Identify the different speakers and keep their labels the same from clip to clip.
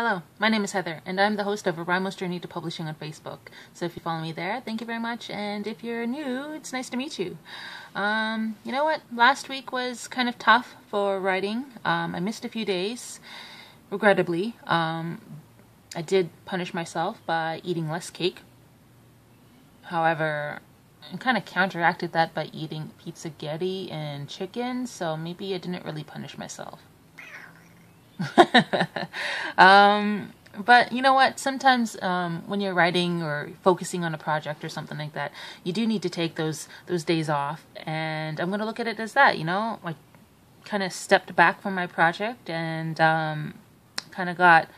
Speaker 1: Hello, my name is Heather, and I'm the host of A Wrimo's Journey to Publishing on Facebook. So if you follow me there, thank you very much, and if you're new, it's nice to meet you. Um, you know what? Last week was kind of tough for writing. Um, I missed a few days, regrettably. Um, I did punish myself by eating less cake. However, I kind of counteracted that by eating pizza getty and chicken, so maybe I didn't really punish myself. um, but you know what? Sometimes um, when you're writing or focusing on a project or something like that, you do need to take those those days off. And I'm to look at it as that. You know, like kind of stepped back from my project and um, kind of got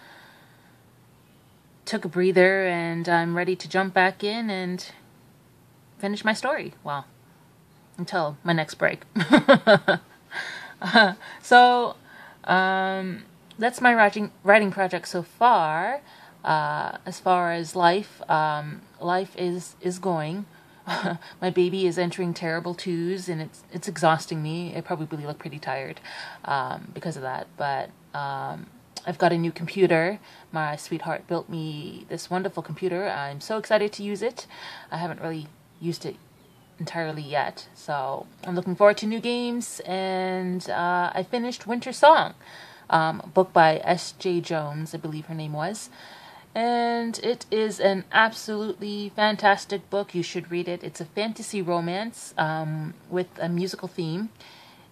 Speaker 1: took a breather, and I'm ready to jump back in and finish my story. Well, until my next break. uh, so. Um, that's my writing writing project so far. Uh, as far as life, um, life is is going. my baby is entering terrible twos, and it's it's exhausting me. I probably look pretty tired um, because of that. But um, I've got a new computer. My sweetheart built me this wonderful computer. I'm so excited to use it. I haven't really used it entirely yet, so I'm looking forward to new games. And uh, I finished Wintersong um, book by S. Jae-Jones, I believe her name was. And it is an absolutely fantastic book. You should read it. It's a fantasy romance um, with a musical theme.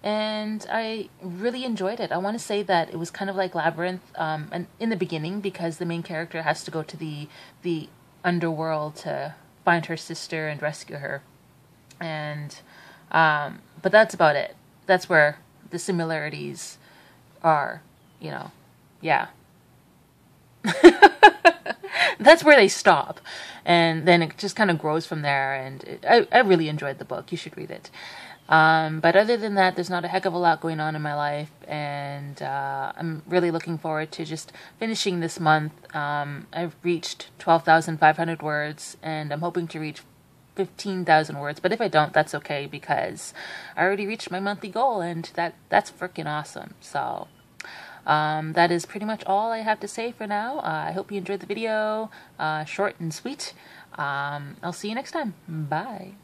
Speaker 1: And I really enjoyed it. I want to say that it was kind of like Labyrinth um, and in the beginning because the main character has to go to the the underworld to find her sister and rescue her. And um, but that's about it. That's where the similarities are you know, yeah. That's where they stop. And then it just kind of grows from there. And it, I, I really enjoyed the book. You should read it. Um, but other than that, there's not a heck of a lot going on in my life, and uh, I'm really looking forward to just finishing this month. Um, I've reached 12,500 words, and I'm hoping to reach 15,000 words. But if I don't, that's okay because I already reached my monthly goal, and that that's freaking awesome. So um, that is pretty much all I have to say for now. Uh, I hope you enjoyed the video, uh, short and sweet. Um, I'll see you next time. Bye.